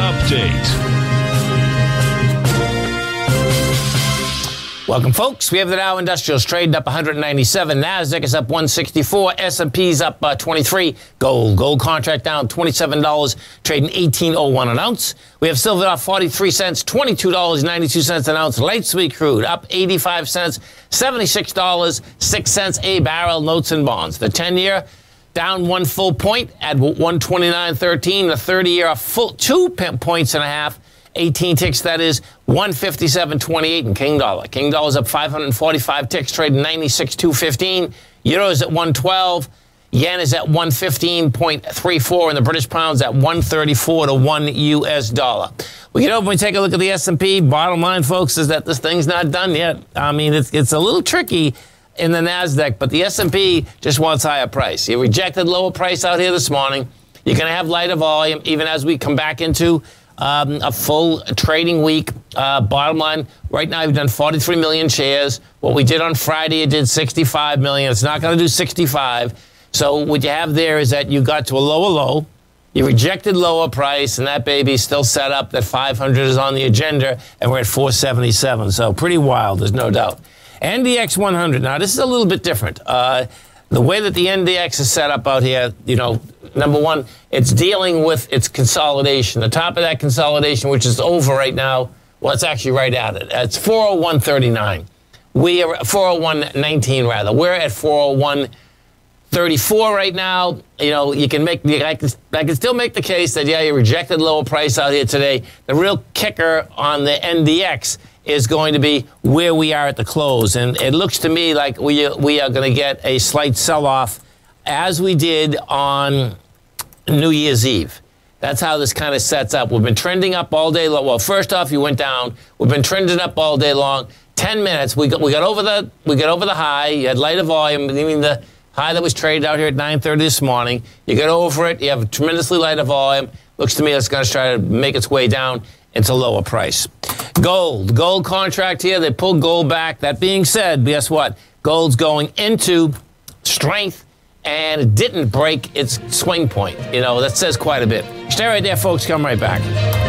update. Welcome, folks. We have the Dow Industrials trading up 197. Nasdaq is up 164. S&P's up uh, 23. Gold, gold contract down $27, trading 18.01 an ounce. We have silver off 43 cents, $22.92 an ounce. Light sweet crude up 85 cents, $76, 6 cents a barrel. Notes and bonds. The 10-year down one full point at 129.13. The 30-year a full two points and a half 18 ticks, that is 157.28 in King Dollar. King Dollar's up 545 ticks, trading 96.215. Euros at 112. Yen is at 115.34, and the British pound's at 134 to 1 U.S. dollar. We get over and take a look at the S&P. Bottom line, folks, is that this thing's not done yet. I mean, it's, it's a little tricky in the Nasdaq, but the S&P just wants higher price. You rejected lower price out here this morning. You're going to have lighter volume even as we come back into um, a full trading week. Uh, bottom line, right now we've done 43 million shares. What we did on Friday, it did 65 million. It's not going to do 65. So what you have there is that you got to a lower low. You rejected lower price, and that baby's still set up that 500 is on the agenda, and we're at 477. So pretty wild, there's no doubt. NDX 100. Now this is a little bit different. Uh, the way that the NDX is set up out here, you know, number one, it's dealing with its consolidation. The top of that consolidation, which is over right now, well, it's actually right at it. It's 401.39. We are 401.19 rather. We're at 401.34 right now. You know, you can make, I can, I can still make the case that, yeah, you rejected lower price out here today. The real kicker on the NDX is going to be where we are at the close. And it looks to me like we, we are going to get a slight sell off as we did on New Year's Eve. That's how this kind of sets up. We've been trending up all day long. Well, first off, you went down. We've been trending up all day long. 10 minutes. We got, we got over the we got over the high. You had lighter volume, I mean the high that was traded out here at 9:30 this morning. You got over it. You have a tremendously lighter volume. Looks to me it's going to try to make its way down into lower price. Gold, gold contract here. They pulled gold back. That being said, guess what? Gold's going into strength and it didn't break its swing point. You know, that says quite a bit. Stay right there, folks. Come right back.